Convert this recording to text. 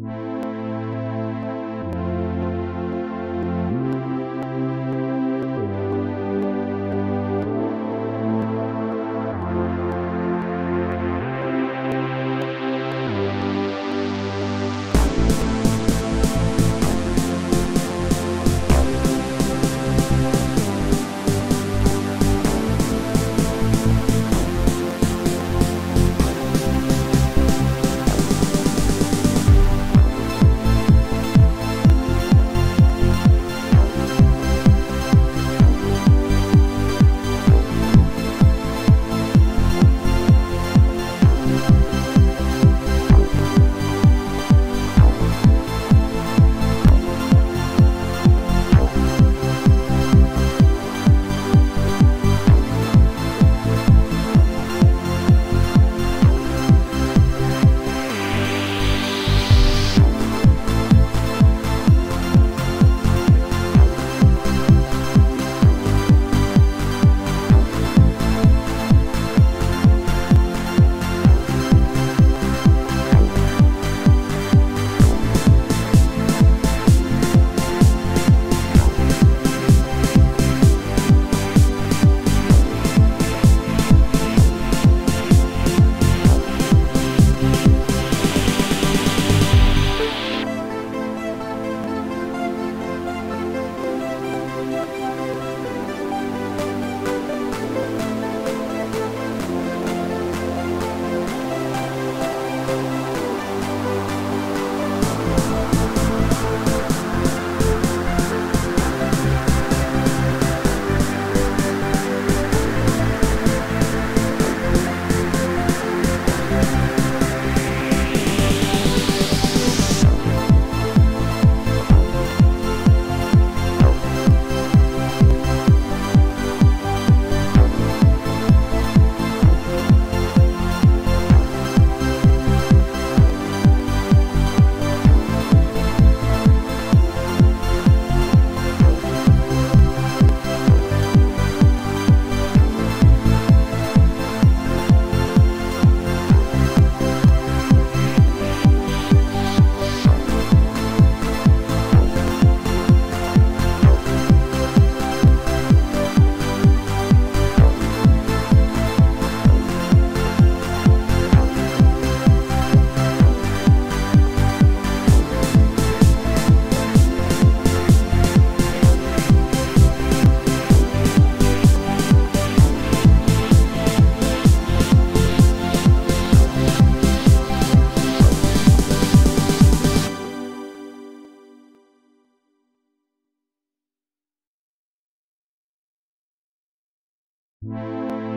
Música Música